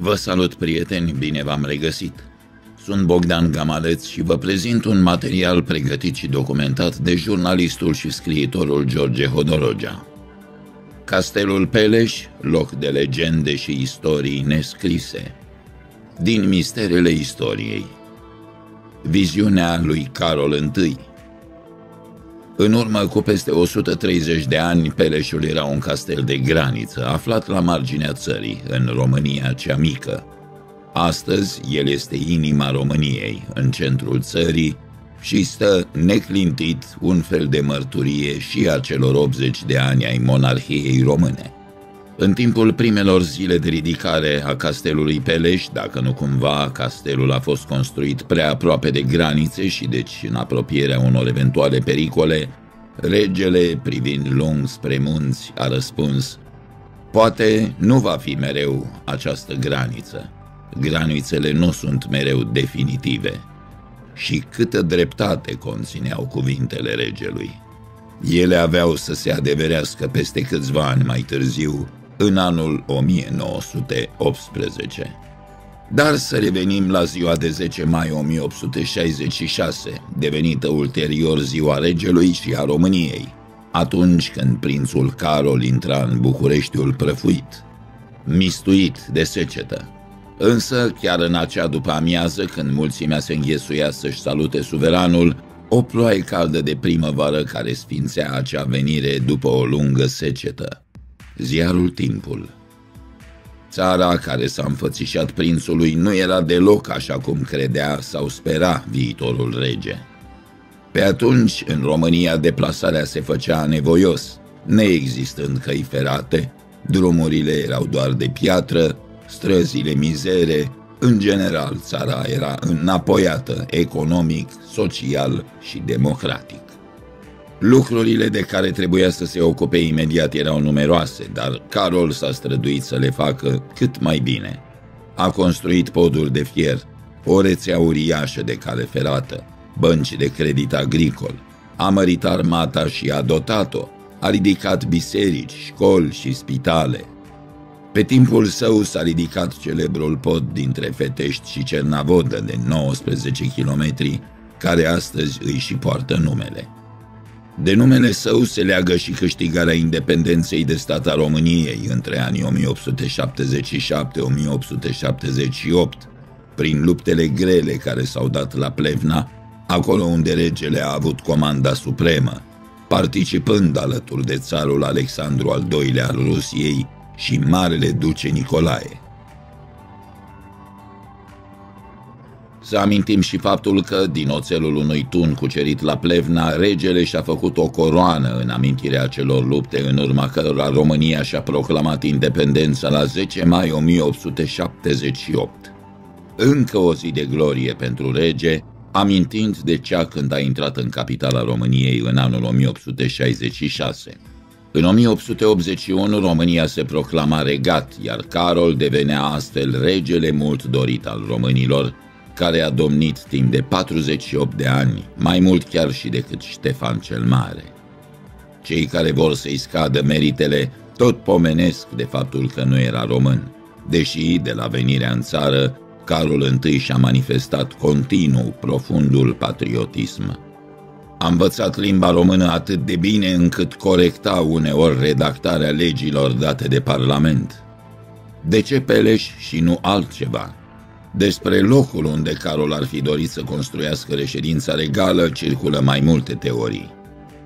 Vă salut, prieteni, bine v-am regăsit! Sunt Bogdan Gamaleț și vă prezint un material pregătit și documentat de jurnalistul și scriitorul George Hodorogea. Castelul Peleș, loc de legende și istorii nescrise. Din misterele istoriei. Viziunea lui Carol I. În urmă cu peste 130 de ani, Peleșul era un castel de graniță, aflat la marginea țării, în România cea mică. Astăzi, el este inima României, în centrul țării, și stă neclintit un fel de mărturie și a celor 80 de ani ai monarhiei române. În timpul primelor zile de ridicare a castelului Peleș, dacă nu cumva castelul a fost construit prea aproape de granițe și deci în apropierea unor eventuale pericole, regele, privind lung spre munți, a răspuns Poate nu va fi mereu această graniță. Granițele nu sunt mereu definitive. Și câtă dreptate conțineau cuvintele regelui. Ele aveau să se adeverească peste câțiva ani mai târziu, în anul 1918. Dar să revenim la ziua de 10 mai 1866, devenită ulterior ziua regelui și a României, atunci când prințul Carol intra în Bucureștiul prăfuit, mistuit de secetă. Însă, chiar în acea după amiază, când mulțimea se înghesuia să-și salute suveranul, o ploaie caldă de primăvară care sfințea acea venire după o lungă secetă. Ziarul Timpul Țara care s-a înfățișat prințului nu era deloc așa cum credea sau spera viitorul rege. Pe atunci, în România, deplasarea se făcea nevoios, neexistând căi ferate, drumurile erau doar de piatră, străzile mizere, în general țara era înapoiată economic, social și democratic. Lucrurile de care trebuia să se ocupe imediat erau numeroase, dar Carol s-a străduit să le facă cât mai bine. A construit poduri de fier, o rețea uriașă de cale ferată, bănci de credit agricol, a mărit armata și a dotat-o, a ridicat biserici, școli și spitale. Pe timpul său s-a ridicat celebrul pod dintre Fetești și Cernavodă de 19 kilometri, care astăzi îi și poartă numele. De numele său se leagă și câștigarea independenței de stat a României între anii 1877-1878, prin luptele grele care s-au dat la Plevna, acolo unde regele a avut comanda supremă, participând alături de țarul Alexandru al II-lea al Rusiei și Marele Duce Nicolae. Să amintim și faptul că, din oțelul unui tun cucerit la Plevna, regele și-a făcut o coroană în amintirea celor lupte în urma cărora România și-a proclamat independența la 10 mai 1878. Încă o zi de glorie pentru rege, amintind de cea când a intrat în capitala României în anul 1866. În 1881 România se proclama regat, iar Carol devenea astfel regele mult dorit al românilor, care a domnit timp de 48 de ani, mai mult chiar și decât Ștefan cel Mare. Cei care vor să-i scadă meritele tot pomenesc de faptul că nu era român, deși de la venirea în țară, Carol I și-a manifestat continuu profundul patriotism. A învățat limba română atât de bine încât corecta uneori redactarea legilor date de Parlament. De ce Peleș și nu altceva? Despre locul unde Carol ar fi dorit să construiască reședința regală circulă mai multe teorii.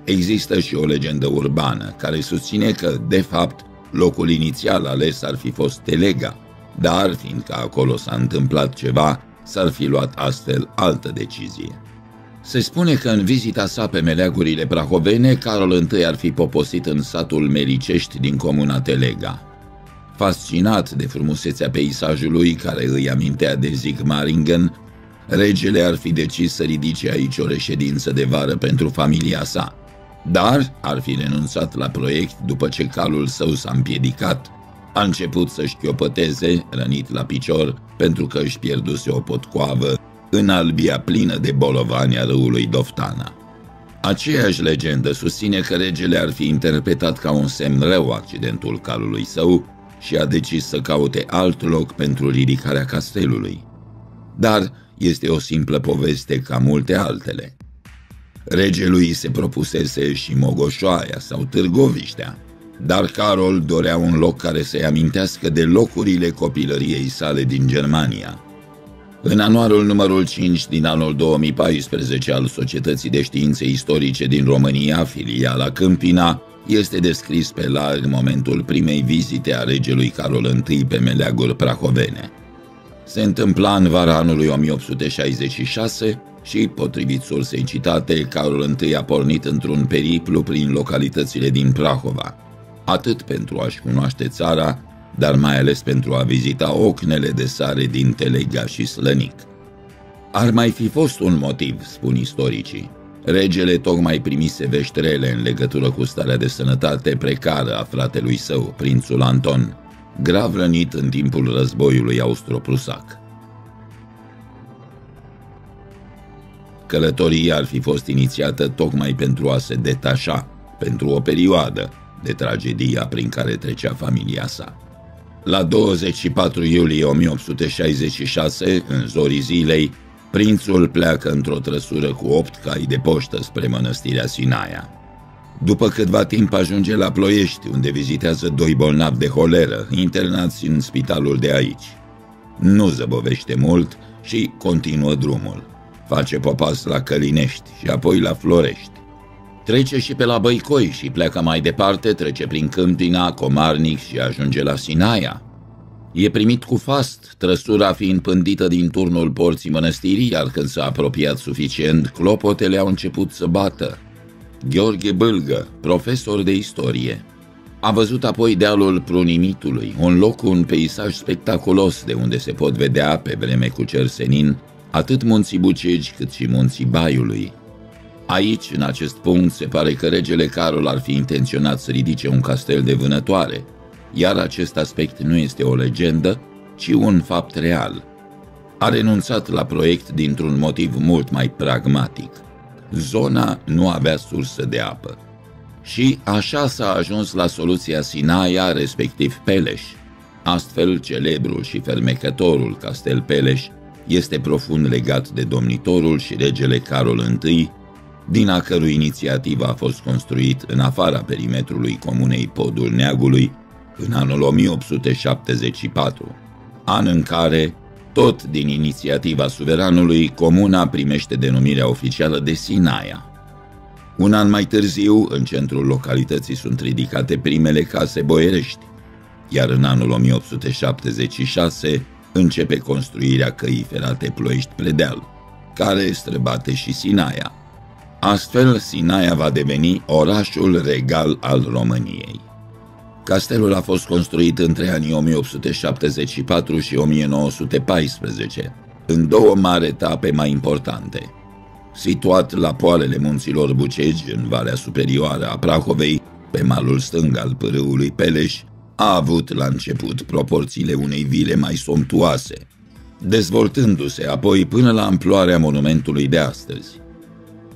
Există și o legendă urbană care susține că, de fapt, locul inițial ales ar fi fost Telega, dar, fiindcă acolo s-a întâmplat ceva, s-ar fi luat astfel altă decizie. Se spune că în vizita sa pe meleagurile prahovene, Carol I ar fi poposit în satul Melicești din comuna Telega. Fascinat de frumusețea peisajului care îi amintea de Zigmaringen, regele ar fi decis să ridice aici o reședință de vară pentru familia sa. Dar ar fi renunțat la proiect după ce calul său s-a împiedicat. A început să-și șchiopăteze, rănit la picior, pentru că își pierduse o potcoavă în albia plină de bolovani a râului Doftana. Aceeași legendă susține că regele ar fi interpretat ca un semn rău accidentul calului său și a decis să caute alt loc pentru ridicarea castelului. Dar este o simplă poveste ca multe altele. Regelui se propusese și Mogoșoaia sau Târgoviștea, dar Carol dorea un loc care să-i amintească de locurile copilăriei sale din Germania. În anuarul numărul 5 din anul 2014 al Societății de Științe Istorice din România, filiala Câmpina, este descris pe larg momentul primei vizite a regelui Carol I pe meleaguri prahovene. Se întâmpla în vara anului 1866 și, potrivit sursei citate, Carol I a pornit într-un periplu prin localitățile din Prahova, atât pentru a-și cunoaște țara, dar mai ales pentru a vizita ocnele de sare din Telega și Slănic. Ar mai fi fost un motiv, spun istoricii. Regele tocmai primise vești rele în legătură cu starea de sănătate precară a fratelui său, prințul Anton, grav rănit în timpul războiului austro-prusac. Călătoria ar fi fost inițiată tocmai pentru a se detașa, pentru o perioadă, de tragedia prin care trecea familia sa. La 24 iulie 1866, în zorii zilei, prințul pleacă într-o trăsură cu opt cai de poștă spre mănăstirea Sinaia. După câtva timp ajunge la Ploiești, unde vizitează doi bolnavi de holeră, internați în spitalul de aici. Nu zăbovește mult și continuă drumul. Face popas la Călinești și apoi la Florești. Trece și pe la Băicoi și pleacă mai departe, trece prin Câmpina, Comarnic și ajunge la Sinaia. E primit cu fast, trăsura fiind pândită din turnul porții mănăstirii, iar când s-a apropiat suficient, clopotele au început să bată. Gheorghe Bâlgă, profesor de istorie, a văzut apoi dealul Prunimitului, un loc cu un peisaj spectaculos de unde se pot vedea, pe vreme cu cer senin, atât munții Bucegi cât și munții Baiului. Aici, în acest punct, se pare că regele Carol ar fi intenționat să ridice un castel de vânătoare, iar acest aspect nu este o legendă, ci un fapt real. A renunțat la proiect dintr-un motiv mult mai pragmatic. Zona nu avea sursă de apă. Și așa s-a ajuns la soluția Sinaia, respectiv Peleș. Astfel, celebrul și fermecătorul Castel Peleș este profund legat de domnitorul și regele Carol I, din a cărui inițiativă a fost construit în afara perimetrului comunei Podul Neagului în anul 1874, an în care, tot din inițiativa suveranului, comuna primește denumirea oficială de Sinaia. Un an mai târziu, în centrul localității sunt ridicate primele case boierești, iar în anul 1876 începe construirea căii ferate Ploiești-Predeal, care străbate și Sinaia. Astfel, Sinaia va deveni orașul regal al României. Castelul a fost construit între anii 1874 și 1914, în două mari etape mai importante. Situat la poalele munților Bucegi, în Valea Superioară a Prahovei, pe malul stâng al pârâului Peleș, a avut la început proporțiile unei vile mai somptuoase, dezvoltându-se apoi până la amploarea monumentului de astăzi.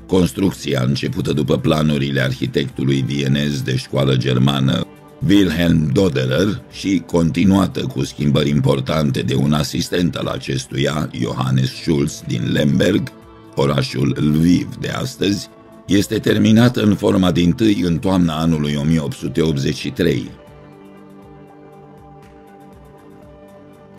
Construcția începută după planurile arhitectului vienez de școală germană Wilhelm Doderer și continuată cu schimbări importante de un asistent al acestuia, Johannes Schulz din Lemberg, orașul Lviv de astăzi, este terminată în forma din tâi în toamna anului 1883.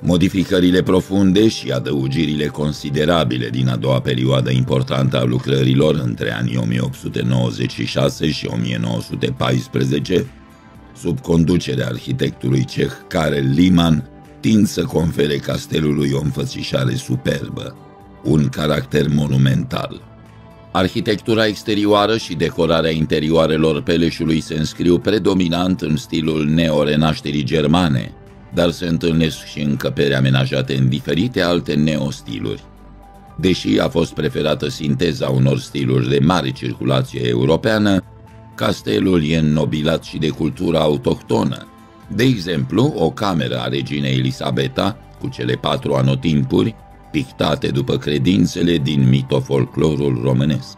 Modificările profunde și adăugirile considerabile din a doua perioadă importantă a lucrărilor între anii 1896 și 1914 sub conducerea arhitectului ceh Karel Liman, tind să confere castelului o înfățișare superbă, un caracter monumental. Arhitectura exterioară și decorarea interioarelor Peleșului se înscriu predominant în stilul neorenașterii germane, dar se întâlnesc și încăperi amenajate în diferite alte neostiluri. Deși a fost preferată sinteza unor stiluri de mare circulație europeană, Castelul e înnobilat și de cultura autohtonă. De exemplu, o cameră a reginei Elisabeta, cu cele patru anotimpuri, pictate după credințele din mitofolclorul românesc.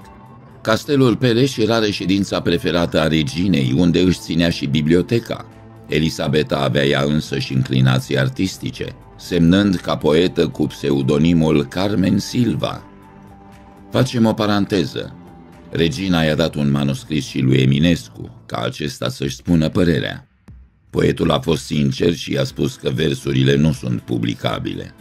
Castelul Pereș era reședința preferată a reginei, unde își ținea și biblioteca. Elisabeta avea ea însă și inclinații artistice, semnând ca poetă cu pseudonimul Carmen Silva. Facem o paranteză. Regina i-a dat un manuscris și lui Eminescu, ca acesta să-și spună părerea. Poetul a fost sincer și i-a spus că versurile nu sunt publicabile.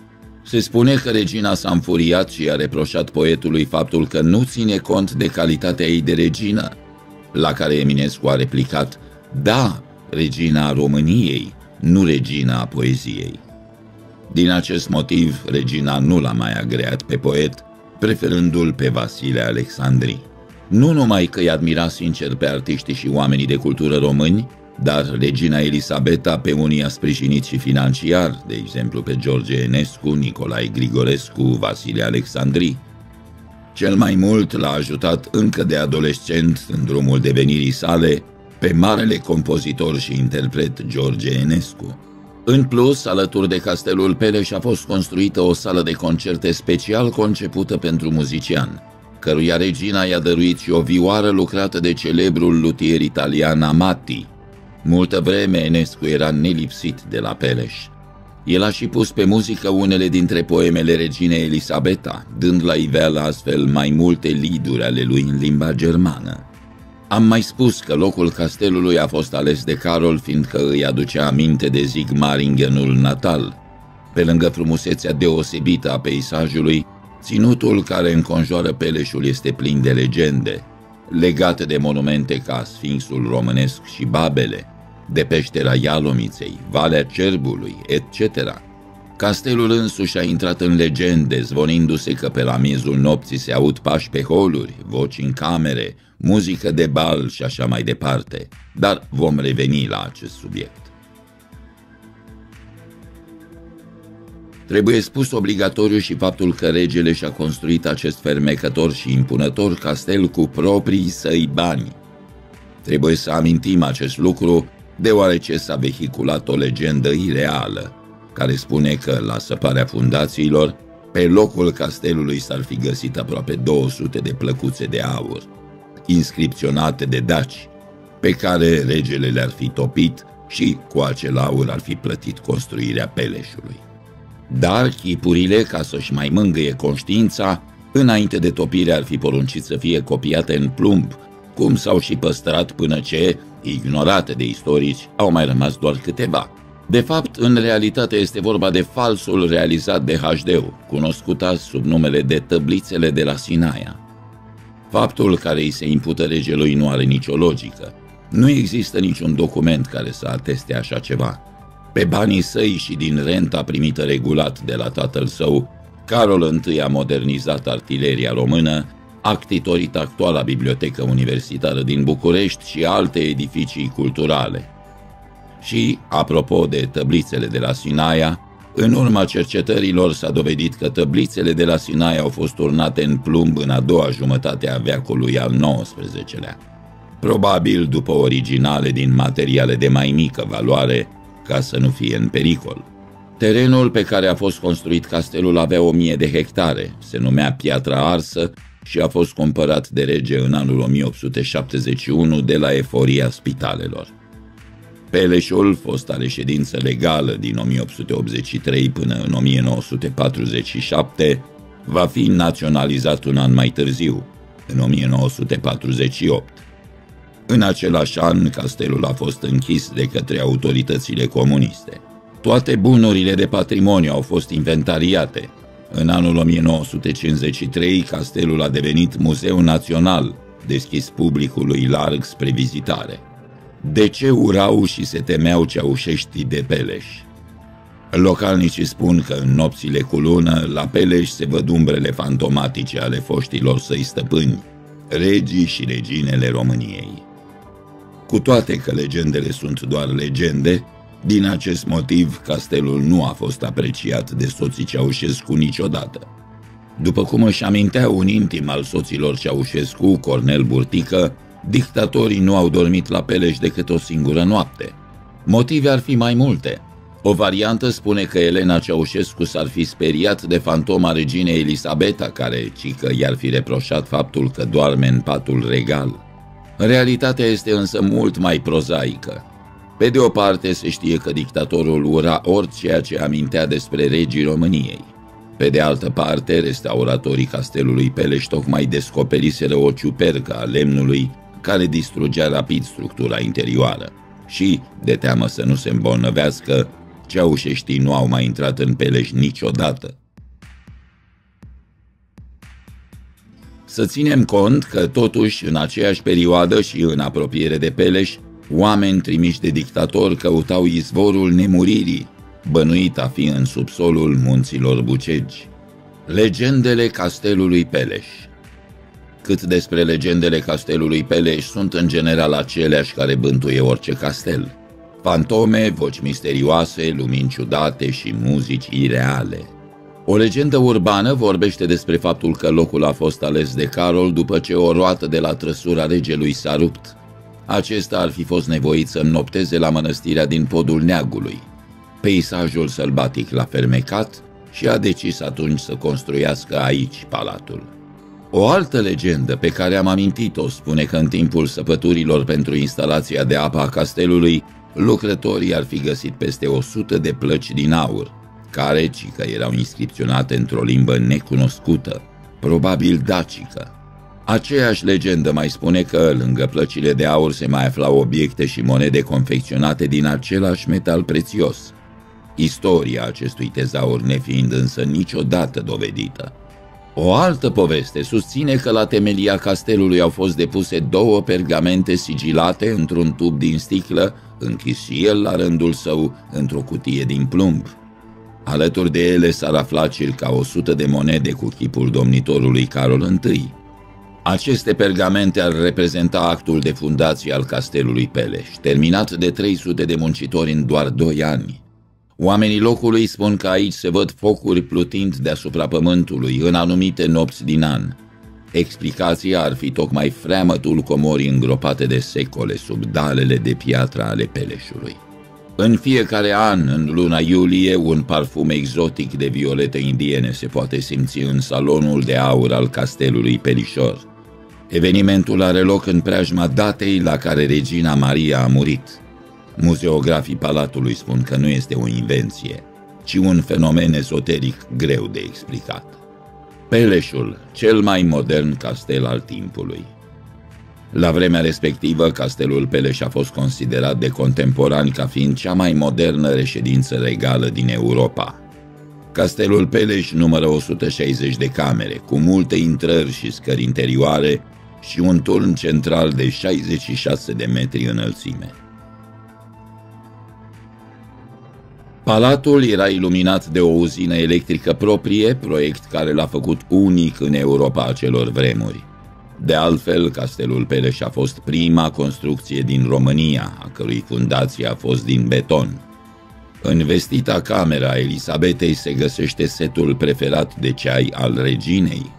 Se spune că regina s-a înfuriat și a reproșat poetului faptul că nu ține cont de calitatea ei de regină, la care Eminescu a replicat, da, regina României, nu regina a poeziei. Din acest motiv, regina nu l-a mai agreat pe poet, preferându-l pe Vasile Alexandri. Nu numai că îi admira sincer pe artiștii și oamenii de cultură români, dar regina Elisabeta pe unii a sprijinit și financiar, de exemplu pe George Enescu, Nicolae Grigorescu, Vasile Alexandri. Cel mai mult l-a ajutat încă de adolescent în drumul devenirii sale pe marele compozitor și interpret George Enescu. În plus, alături de Castelul Peleș a fost construită o sală de concerte special concepută pentru muzician, căruia regina i-a dăruit și o vioară lucrată de celebrul luthier italian Amati. Multă vreme Enescu era nelipsit de la Peleș. El a și pus pe muzică unele dintre poemele reginei Elisabeta, dând la iveală astfel mai multe liduri ale lui în limba germană. Am mai spus că locul castelului a fost ales de Carol fiindcă îi aducea aminte de Zigmaringenul natal. Pe lângă frumusețea deosebită a peisajului, ținutul care înconjoară Peleșul este plin de legende, legate de monumente ca Sfinxul Românesc și Babele, de peștera Ialomiței, Valea Cerbului, etc. Castelul însuși a intrat în legende, zvonindu-se că pe la miezul nopții se aud pași pe holuri, voci în camere, muzică de bal și așa mai departe, dar vom reveni la acest subiect. Trebuie spus obligatoriu și faptul că regele și-a construit acest fermecător și impunător castel cu proprii săi bani. Trebuie să amintim acest lucru deoarece s-a vehiculat o legendă ireală, care spune că la săparea fundațiilor, pe locul castelului s-ar fi găsit aproape 200 de plăcuțe de aur, inscripționate de daci, pe care regele le-ar fi topit și cu acel aur ar fi plătit construirea peleșului. Dar chipurile, ca să-și mai mângâie conștiința, înainte de topire ar fi poruncit să fie copiate în plumb, cum s-au și păstrat până ce, ignorate de istorici, au mai rămas doar câteva. De fapt, în realitate este vorba de falsul realizat de HD, cunoscut azi sub numele de tăblițele de la Sinaia. Faptul care îi se impută regelui nu are nicio logică. Nu există niciun document care să ateste așa ceva. Pe banii săi și din renta primită regulat de la tatăl său, Carol I a modernizat artileria română, actitorit actuala Bibliotecă Universitară din București și alte edificii culturale. Și, apropo de tăblițele de la Sinaia, în urma cercetărilor s-a dovedit că tăblițele de la Sinaia au fost turnate în plumb în a doua jumătate a veacului al XIX-lea. Probabil după originale din materiale de mai mică valoare, ca să nu fie în pericol. Terenul pe care a fost construit castelul avea o mie de hectare, se numea Piatra Arsă și a fost cumpărat de rege în anul 1871 de la eforia spitalelor. Peleșul, fosta reședință legală din 1883 până în 1947, va fi naționalizat un an mai târziu, în 1948. În același an, castelul a fost închis de către autoritățile comuniste. Toate bunurile de patrimoniu au fost inventariate. În anul 1953, castelul a devenit muzeu național, deschis publicului larg spre vizitare. De ce urau și se temeau ceaușeștii de Peleș? Localnicii spun că în nopțile cu lună, la Peleș se văd umbrele fantomatice ale foștilor săi stăpâni, regii și reginele României. Cu toate că legendele sunt doar legende, din acest motiv castelul nu a fost apreciat de soții Ceaușescu niciodată. După cum își amintea un intim al soților Ceaușescu, Cornel Burtică, dictatorii nu au dormit la Peleș decât o singură noapte. Motive ar fi mai multe. O variantă spune că Elena Ceaușescu s-ar fi speriat de fantoma reginei Elisabeta, care, cică, i-ar fi reproșat faptul că doarme în patul regal. Realitatea este însă mult mai prozaică. Pe de o parte se știe că dictatorul ura orice ce amintea despre regii României. Pe de altă parte, restauratorii castelului Peleș tocmai descoperiseră o ciupercă a lemnului care distrugea rapid structura interioară. Și, de teamă să nu se îmbolnăvească, ceaușeștii nu au mai intrat în Peleș niciodată. Să ținem cont că, totuși, în aceeași perioadă și în apropiere de Peleș, oameni trimiși de dictator căutau izvorul nemuririi, bănuit a fi în subsolul munților Bucegi. Legendele castelului Peleș Cât despre legendele castelului Peleș sunt în general aceleași care bântuie orice castel. Fantome, voci misterioase, lumini ciudate și muzici ireale. O legendă urbană vorbește despre faptul că locul a fost ales de Carol după ce o roată de la trăsura regelui s-a rupt. Acesta ar fi fost nevoit să nopteze la mănăstirea din podul neagului. Peisajul sălbatic l-a fermecat și a decis atunci să construiască aici palatul. O altă legendă pe care am amintit-o spune că în timpul săpăturilor pentru instalația de apă a castelului, lucrătorii ar fi găsit peste 100 de plăci din aur, care, ci că erau inscripționate într-o limbă necunoscută, probabil dacică. Aceeași legendă mai spune că, lângă plăcile de aur, se mai aflau obiecte și monede confecționate din același metal prețios. Istoria acestui tezaur nefiind însă niciodată dovedită. O altă poveste susține că la temelia castelului au fost depuse două pergamente sigilate într-un tub din sticlă, închis și el la rândul său într-o cutie din plumb. Alături de ele s-ar afla circa 100 de monede cu chipul domnitorului Carol I. Aceste pergamente ar reprezenta actul de fundație al castelului Peleș, terminat de 300 de muncitori în doar 2 ani. Oamenii locului spun că aici se văd focuri plutind deasupra pământului în anumite nopți din an. Explicația ar fi tocmai freamătul comorii îngropate de secole sub dalele de piatră ale Peleșului. În fiecare an, în luna iulie, un parfum exotic de violete indiene se poate simți în salonul de aur al castelului Pelișor. Evenimentul are loc în preajma datei la care regina Maria a murit. Muzeografii palatului spun că nu este o invenție, ci un fenomen ezoteric greu de explicat. Peleșul, cel mai modern castel al timpului. La vremea respectivă, castelul Peleș a fost considerat de contemporani ca fiind cea mai modernă reședință regală din Europa. Castelul Peleș numără 160 de camere, cu multe intrări și scări interioare și un turn central de 66 de metri înălțime. Palatul era iluminat de o uzină electrică proprie, proiect care l-a făcut unic în Europa acelor vremuri. De altfel, castelul Peleș a fost prima construcție din România, a cărui fundație a fost din beton. În vestita camera Elisabetei se găsește setul preferat de ceai al reginei.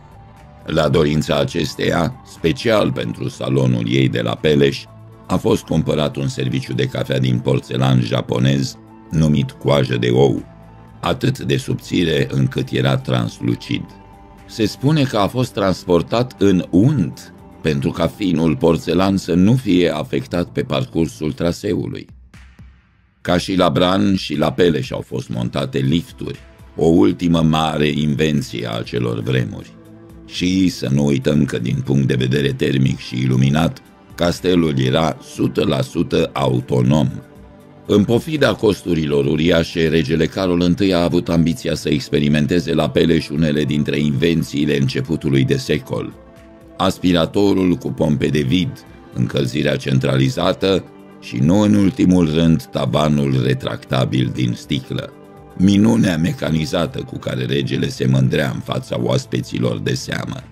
La dorința acesteia, special pentru salonul ei de la Peleș, a fost cumpărat un serviciu de cafea din porțelan japonez numit coajă de ou, atât de subțire încât era translucid. Se spune că a fost transportat în unt pentru ca finul porțelan să nu fie afectat pe parcursul traseului. Ca și la Bran și la Peleș au fost montate lifturi, o ultimă mare invenție a acelor vremuri. Și să nu uităm că din punct de vedere termic și iluminat, castelul era 100% autonom, în pofida costurilor uriașe, regele Carol I a avut ambiția să experimenteze la Peleș unele dintre invențiile începutului de secol. Aspiratorul cu pompe de vid, încălzirea centralizată și, nu în ultimul rând, tavanul retractabil din sticlă. Minunea mecanizată cu care regele se mândrea în fața oaspeților de seamă.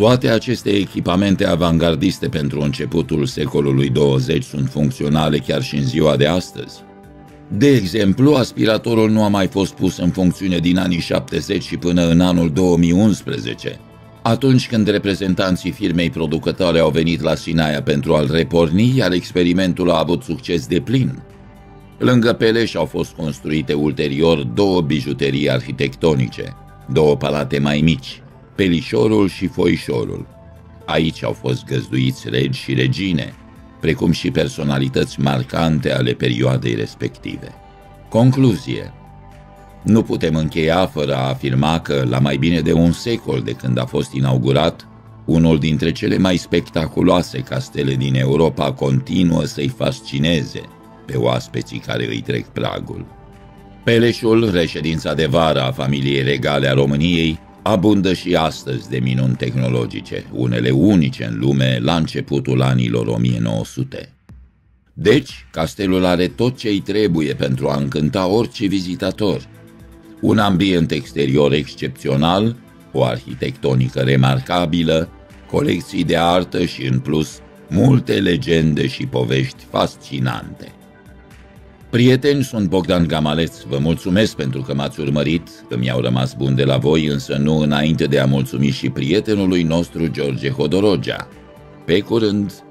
Toate aceste echipamente avangardiste pentru începutul secolului 20 sunt funcționale chiar și în ziua de astăzi. De exemplu, aspiratorul nu a mai fost pus în funcțiune din anii 70 și până în anul 2011, atunci când reprezentanții firmei producătoare au venit la Sinaia pentru a-l reporni, iar experimentul a avut succes de plin. Lângă Peleș au fost construite ulterior două bijuterii arhitectonice, două palate mai mici, Pelișorul și Foișorul. Aici au fost găzduiți regi și regine. precum și personalități marcante ale perioadei respective. Concluzie Nu putem încheia fără a afirma că, la mai bine de un secol de când a fost inaugurat, unul dintre cele mai spectaculoase castele din Europa continuă să-i fascineze pe oaspeții care îi trec pragul. Peleșul, reședința de vară a familiei regale a României, abundă și astăzi de minuni tehnologice, unele unice în lume la începutul anilor 1900. Deci, castelul are tot ce îi trebuie pentru a încânta orice vizitator. Un ambient exterior excepțional, o arhitectonică remarcabilă, colecții de artă și, în plus, multe legende și povești fascinante. Prieteni, sunt Bogdan Gamaleț. Vă mulțumesc pentru că m-ați urmărit, că mi-au rămas bun de la voi, însă nu înainte de a mulțumi și prietenului nostru George Hodorogea. Pe curând!